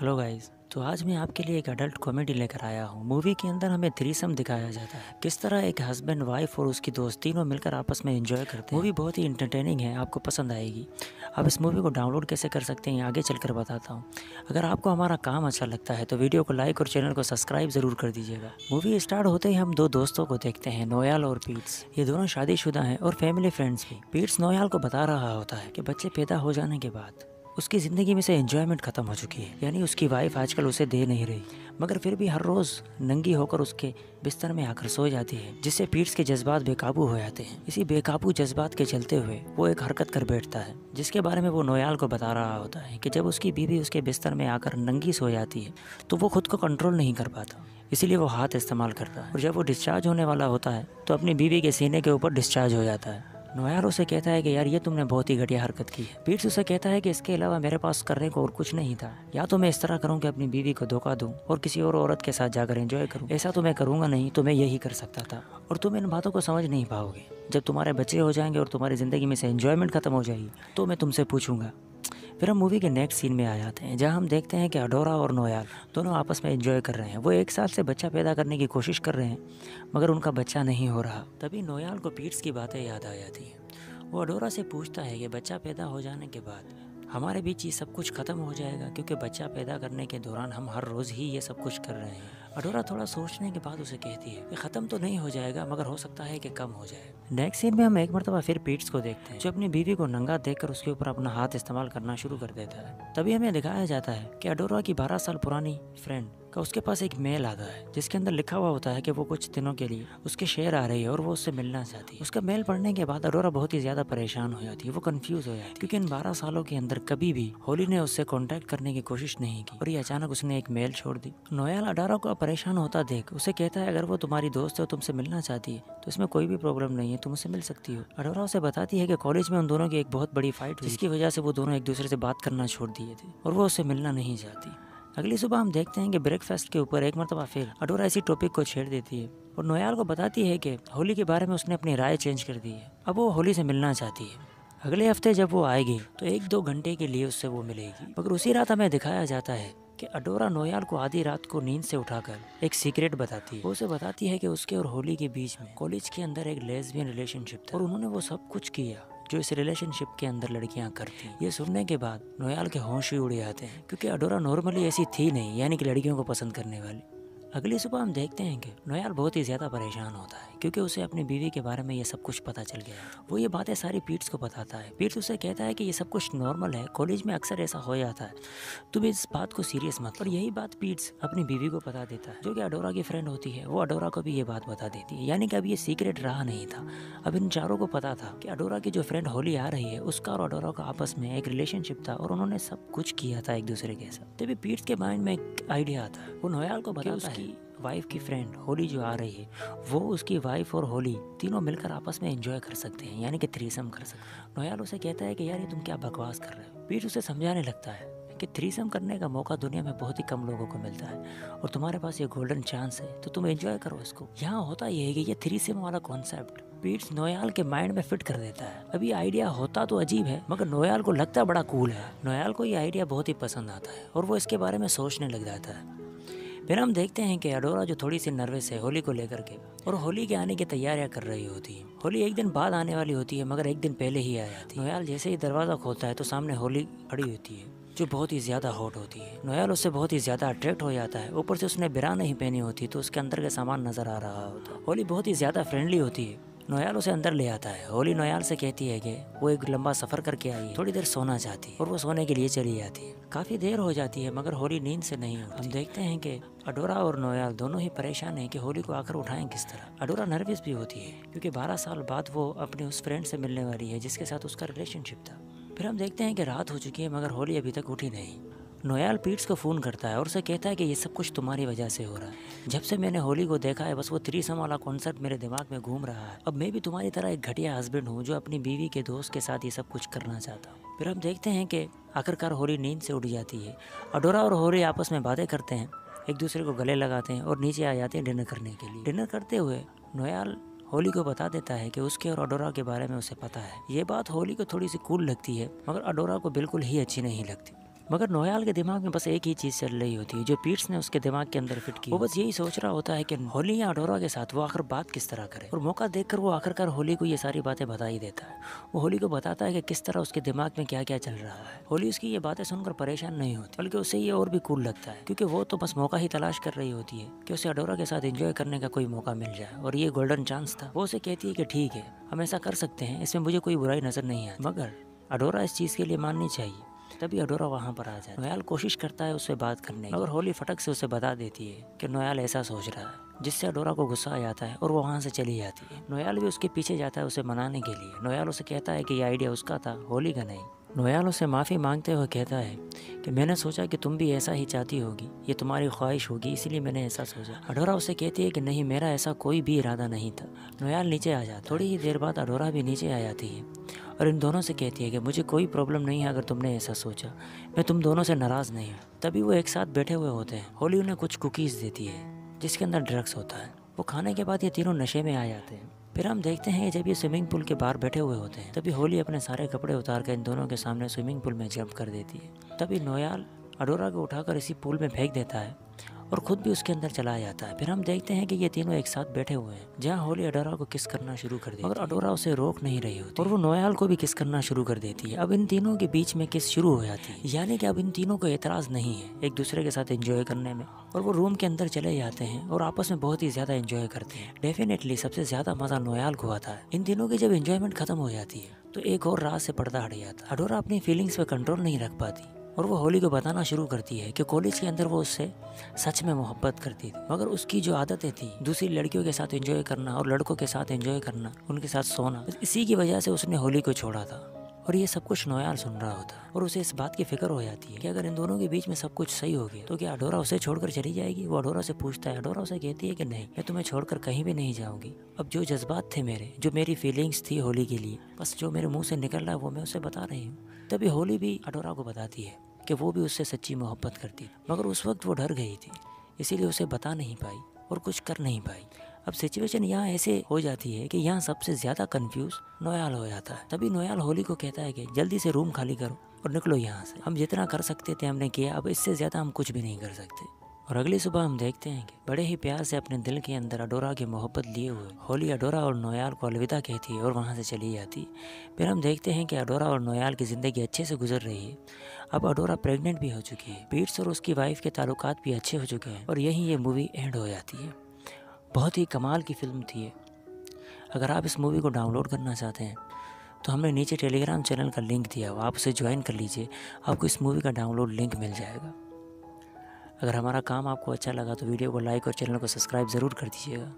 Hello guys तो आज मैं आपके लिए एक अडल्ट कॉमेडी लेकर आया हूँ। मूवी के अंदर हमें थ्रीसम दिखाया जाता है। किस तरह एक हस्बैंड वाइफ और उसकी दोस्त तीनों मिलकर आपस में एंजॉय करते हैं। मूवी बहुत ही इंटरटेनिंग है, आपको पसंद आएगी। आप इस मूवी को डाउनलोड कैसे कर सकते हैं, आगे चलकर बताता हूँ। अगर आपको हमारा काम अच्छा लगता है तो वीडियो को लाइक और चैनल को सब्सक्राइब ज़रूर कर दीजिएगा। मूवी स्टार्ट होते ही हम दो दोस्तों को देखते हैं, नोयाल और पीट्स। ये दोनों शादीशुदा हैं और फैमिली फ्रेंड्स भी। पीट्स नोयाल को बता रहा होता है कि बच्चे पैदा हो जाने के बाद उसकी ज़िंदगी में से एंजॉयमेंट ख़त्म हो चुकी है। यानी उसकी वाइफ आजकल उसे दे नहीं रही। मगर फिर भी हर रोज़ नंगी होकर उसके बिस्तर में आकर सो जाती है, जिससे पीट्स के जज्बात बेकाबू हो जाते हैं। इसी बेकाबू जज्बात के चलते हुए वो एक हरकत कर बैठता है, जिसके बारे में वो नोयाल को बता रहा होता है कि जब उसकी बीवी उसके बिस्तर में आकर नंगी सो जाती है तो वो खुद को कंट्रोल नहीं कर पाता। इसीलिए वो हाथ इस्तेमाल करता है। और जब वो डिस्चार्ज होने वाला होता है तो अपनी बीवी के सीने के ऊपर डिस्चार्ज हो जाता है। नोयार उसे कहता है कि यार, ये तुमने बहुत ही घटिया हरकत की है। पीट्स उसे कहता है कि इसके अलावा मेरे पास करने को और कुछ नहीं था। या तो मैं इस तरह करूँ कि अपनी बीवी को धोखा दूँ और किसी और औरत के साथ जाकर एंजॉय करूँ। ऐसा तो मैं करूँगा नहीं तो मैं यही कर सकता था। और तुम इन बातों को समझ नहीं पाओगे। जब तुम्हारे बच्चे हो जाएँगे और तुम्हारी ज़िंदगी में से एंजॉयमेंट खत्म हो जाएगी तो मैं तुमसे पूछूँगा फिर हम मूवी के नेक्स्ट सीन में आ जाते हैं, जहाँ हम देखते हैं कि अडोरा और नोयाल दोनों आपस में एंजॉय कर रहे हैं। वो एक साल से बच्चा पैदा करने की कोशिश कर रहे हैं, मगर उनका बच्चा नहीं हो रहा। तभी नोयाल को पीट्स की बातें याद आ जाती हैं। वो अडोरा से पूछता है कि बच्चा पैदा हो जाने के बाद हमारे बीच ये सब कुछ ख़त्म हो जाएगा, क्योंकि बच्चा पैदा करने के दौरान हम हर रोज़ ही ये सब कुछ कर रहे हैं। अडोरा थोड़ा सोचने के बाद उसे कहती है कि ख़त्म तो नहीं हो जाएगा, मगर हो सकता है कि कम हो जाए। नेक्स्ट सीन में हम एक मरतबा फिर पीट्स को देखते हैं, जो अपनी बीवी को नंगा देखकर उसके ऊपर अपना हाथ इस्तेमाल करना शुरू कर देता है। तभी हमें दिखाया जाता है कि अडोरा की बारह साल पुरानी फ्रेंड का उसके पास एक मेल आता है, जिसके अंदर लिखा हुआ होता है कि वो कुछ दिनों के लिए उसके शेयर आ रही है और वो उससे मिलना चाहती है। उसका मेल पढ़ने के बाद अडोरा बहुत ही ज़्यादा परेशान हो जाती है, वो कंफ्यूज हो जाती है, क्योंकि इन बारह सालों के अंदर कभी भी होली ने उससे कॉन्टेक्ट करने की कोशिश नहीं की और ये अचानक उसने एक मेल छोड़ दी। नोयाल अडारा को परेशान होता देख, उसे कहता है, अगर वो तुम्हारी दोस्त है तुमसे मिलना चाहती है तो इसमें कोई भी प्रॉब्लम नहीं है, तुम उसे मिल सकती हो। अडोरा उसे बताती है कि कॉलेज में उन दोनों की एक बहुत बड़ी फाइट जिसकी वजह से वो दोनों एक दूसरे से बात करना छोड़ दिए थे और वो उसे मिलना नहीं चाहती। अगली सुबह हम देखते हैं कि ब्रेकफास्ट के ऊपर एक मरतबा फिर अडोरा इसी टॉपिक को छेड़ देती है और नोयाल को बताती है कि होली के बारे में उसने अपनी राय चेंज कर दी है। अब वो होली से मिलना चाहती है। अगले हफ़्ते जब वो आएगी तो एक दो घंटे के लिए उससे वो मिलेगी। मगर उसी रात हमें दिखाया जाता है कि अडोरा नोयाल को आधी रात को नींद से उठाकर एक सीक्रेट बताती है। वो उसे बताती है कि उसके और होली के बीच में कॉलेज के अंदर एक लेसबियन रिलेशनशिप था और उन्होंने वो सब कुछ किया। जो इस रिलेशनशिप के अंदर लड़कियाँ करती हैं, ये सुनने के बाद नोयाल के होश ही उड़ जाते हैं, क्योंकि अडोरा नॉर्मली ऐसी थी नहीं, यानी कि लड़कियों को पसंद करने वाली। अगली सुबह हम देखते हैं कि नोयाल बहुत ही ज़्यादा परेशान होता है। क्योंकि उसे अपनी बीवी के बारे में ये सब कुछ पता चल गया वो ये बातें सारी पीट्स को बताता है। पीट्स उसे कहता है कि ये सब कुछ नॉर्मल है कॉलेज में अक्सर ऐसा हो जाता है। तुम इस बात को सीरियस मत और यही बात पीट्स अपनी बीवी को बता देता है। जो कि अडोरा की फ्रेंड होती है वो अडोरा को भी ये बात बता देती है। यानी कि अब ये सीक्रेट रहा नहीं था। अब इन चारों को पता था कि अडोरा की जो फ्रेंड होली आ रही है उसका और अडोरा का आपस में एक रिलेशनशिप था और उन्होंने सब कुछ किया था एक दूसरे के साथ। तभी पीट्स के माइंड में एक आइडिया आता है। वो नोयाल को बताता है। वाइफ की फ्रेंड होली जो आ रही है, वो उसकी वाइफ और होली तीनों मिलकर आपस में एंजॉय कर सकते हैं, यानी कि थ्रीसम कर सकते हैं। नोयाल उसे कहता है कि यार ये तुम क्या बकवास कर रहे हो? पीठ उसे समझाने लगता है कि थ्रीसम करने का मौका दुनिया में बहुत ही कम लोगों को मिलता है और तुम्हारे पास ये गोल्डन चांस है तो तुम एंजॉय करो इसको। यहाँ होता ये है कि ये थ्रीसम वाला कॉन्सेप्ट पीट्स नोयाल के माइंड में फिट कर देता है। अभी आइडिया होता तो अजीब है, मगर नोयाल को लगता बड़ा कूल है। नोयाल को ये आइडिया बहुत ही पसंद आता है और वो इसके बारे में सोचने लग जाता है। फिर हम देखते हैं कि अडोरा जो थोड़ी सी नर्वस है, होली को लेकर के, और होली के आने की तैयारियाँ कर रही होती है। होली एक दिन बाद आने वाली होती है, मगर एक दिन पहले ही आया थी नोयाल जैसे ही दरवाज़ा खोलता है तो सामने होली खड़ी होती है, जो बहुत ही ज़्यादा हॉट होती है। नोयाल उससे बहुत ही ज़्यादा अट्रैक्ट हो जाता है। ऊपर से उसने बिरा नहीं पहनी होती तो उसके अंदर का सामान नज़र आ रहा होता है। होली बहुत ही ज़्यादा फ्रेंडली होती है। नोयाल उसे अंदर ले आता है। होली नोयाल से कहती है कि वो एक लंबा सफ़र करके आई थोड़ी देर सोना चाहती और वो सोने के लिए चली जाती है। काफ़ी देर हो जाती है, मगर होली नींद से नहीं हम देखते हैं कि अडोरा और नोयाल दोनों ही परेशान हैं कि होली को आकर उठाएँ किस तरह। अडोरा नर्वस भी होती है, क्योंकि 12 साल बाद वो अपने उस फ्रेंड से मिलने वाली है, जिसके साथ उसका रिलेशनशिप था। फिर हम देखते हैं कि रात हो चुकी है, मगर होली अभी तक उठी नहीं। नोयाल पीट्स को फ़ोन करता है और उसे कहता है कि ये सब कुछ तुम्हारी वजह से हो रहा है। जब से मैंने होली को देखा है, बस वो त्रिसम वाला कॉन्सेप्ट मेरे दिमाग में घूम रहा है। अब मैं भी तुम्हारी तरह एक घटिया हस्बैंड हूँ जो अपनी बीवी के दोस्त के साथ ये सब कुछ करना चाहता हूँ। फिर हम देखते हैं कि आखिरकार होली नींद से उठ जाती है। अडोरा और होली आपस में बातें करते हैं, एक दूसरे को गले लगाते हैं और नीचे आ जाते हैं डिनर करने के लिए। डिनर करते हुए नोयाल होली को बता देता है कि उसके और अडोरा के बारे में उसे पता है। ये बात होली को थोड़ी सी कूल लगती है, मगर अडोरा को बिल्कुल ही अच्छी नहीं लगती। मगर नोयाल के दिमाग में बस एक ही चीज़ चल रही होती है, जो पीट्स ने उसके दिमाग के अंदर फिट की। वो बस यही सोच रहा होता है कि होली या अडोरा के साथ वो आखिर बात किस तरह करे। और मौका देखकर वो आखिरकार होली को ये सारी बातें बता ही देता है। वो होली को बताता है कि किस तरह उसके दिमाग में क्या क्या चल रहा है। होली उसकी ये बातें सुनकर परेशान नहीं होती, बल्कि उसे ये और भी कूल लगता है, क्योंकि वो तो बस मौका ही तलाश कर रही होती है कि उसे अडोरा के साथ एंजॉय करने का कोई मौका मिल जाए। और ये गोल्डन चांस था। वो उसे कहती है कि ठीक है, हम ऐसा कर सकते हैं, इसमें मुझे कोई बुराई नज़र नहीं आती। मगर अडोरा इस चीज़ के लिए माननी चाहिए। तभी अडोरा वहाँ पर आ जाए नोयाल कोशिश करता है उससे बात करने की, मगर होली फटक से उसे बता देती है कि नोयाल ऐसा सोच रहा है, जिससे अडोरा को गुस्सा आ जाता है और वो वहाँ से चली जाती है। नोयाल भी उसके पीछे जाता है उसे मनाने के लिए। नोयाल उसे कहता है कि ये आइडिया उसका था, होली का नहीं। नोयाल उसे माफ़ी मांगते हुए कहता है कि मैंने सोचा कि तुम भी ऐसा ही चाहती होगी, ये तुम्हारी ख्वाहिश होगी, इसीलिए मैंने ऐसा सोचा। अडोरा उसे कहती है कि नहीं, मेरा ऐसा कोई भी इरादा नहीं था। नोयाल नीचे आ जाता थोड़ी ही देर बाद अडोरा भी नीचे आ जाती है। और इन दोनों से कहती है कि मुझे कोई प्रॉब्लम नहीं है अगर तुमने ऐसा सोचा। मैं तुम दोनों से नाराज़ नहीं हूँ। तभी वो एक साथ बैठे हुए होते हैं। होली उन्हें कुछ कुकीज़ देती है, जिसके अंदर ड्रग्स होता है। वो खाने के बाद ये तीनों नशे में आ जाते हैं। फिर हम देखते हैं जब ये स्विमिंग पूल के बाहर बैठे हुए होते हैं, तभी होली अपने सारे कपड़े उतार कर इन दोनों के सामने स्विमिंग पूल में जंप कर देती है। तभी नोयाल अडोरा को उठाकर इसी पूल में फेंक देता है। और खुद भी उसके अंदर चला जाता है। फिर हम देखते हैं कि ये तीनों एक साथ बैठे हुए हैं। जहाँ होली अडोरा को किस करना शुरू कर देती मगर अडोरा उसे रोक नहीं रही होती। और वो नोयाल को भी किस करना शुरू कर देती है। अब इन तीनों के बीच में किस शुरू हो जाती है? यानी कि अब इन तीनों को एतराज़ नहीं है एक दूसरे के साथ एंजॉय करने में। और वो रूम के अंदर चले जाते हैं और आपस में बहुत ही ज़्यादा एंजॉय करते हैं। डेफिनेटली सबसे ज़्यादा मज़ा नोयाल को आता है। इन तीनों की जब एंजॉयमेंट खत्म हो जाती है तो एक और रात से पर्दा हट जाता है। अडोरा अपनी फीलिंग्स पे कंट्रोल नहीं रख पाती। और वो होली को बताना शुरू करती है कि कॉलेज के अंदर वो उससे सच में मोहब्बत करती थी। मगर उसकी जो आदतें थी, दूसरी लड़कियों के साथ एंजॉय करना और लड़कों के साथ एंजॉय करना, उनके साथ सोना इसी की वजह से उसने होली को छोड़ा था। और ये सब कुछ नोयाल सुन रहा होता और उसे इस बात की फ़िक्र हो जाती है कि अगर इन दोनों के बीच में सब कुछ सही हो गया तो क्या अडोरा उसे छोड़कर चली जाएगी? वो अडोरा से पूछता है अडोरा उसे कहती है कि नहीं, मैं तुम्हें छोड़कर कहीं भी नहीं जाऊँगी। अब जो जज्बात थे मेरे, जो मेरी फीलिंग्स थी होली के लिए, बस जो मेरे मुँह से निकल रहा है, वो मैं उसे बता रही हूँ। तभी होली भी अडोरा को बताती है कि वो भी उससे सच्ची मोहब्बत करती है। मगर उस वक्त वो डर गई थी, इसीलिए उसे बता नहीं पाई और कुछ कर नहीं पाई। अब सिचुएशन यहाँ ऐसे हो जाती है कि यहाँ सबसे ज़्यादा कंफ्यूज नोयाल हो जाता है। तभी नोयाल होली को कहता है कि जल्दी से रूम खाली करो और निकलो यहाँ से। हम जितना कर सकते थे हमने किया, अब इससे ज़्यादा हम कुछ भी नहीं कर सकते। और अगली सुबह हम देखते हैं कि बड़े ही प्यार से अपने दिल के अंदर अडोरा की मोहब्बत लिए हुए होली अडोरा और नोयाल को अलविदा कहती है और वहाँ से चली जाती। फिर हम देखते हैं कि अडोरा और नोयाल की ज़िंदगी अच्छे से गुजर रही है। अब अडोरा प्रेग्नेंट भी हो चुकी है। पीट्स और उसकी वाइफ के ताल्लुकात भी अच्छे हो चुके हैं और यहीं ये मूवी एंड हो जाती है। बहुत ही कमाल की फ़िल्म थी अगर आप इस मूवी को डाउनलोड करना चाहते हैं तो हमने नीचे टेलीग्राम चैनल का लिंक दिया हुआ, आप उसे ज्वाइन कर लीजिए। आपको इस मूवी का डाउनलोड लिंक मिल जाएगा। अगर हमारा काम आपको अच्छा लगा तो वीडियो को लाइक और चैनल को सब्सक्राइब ज़रूर कर दीजिएगा।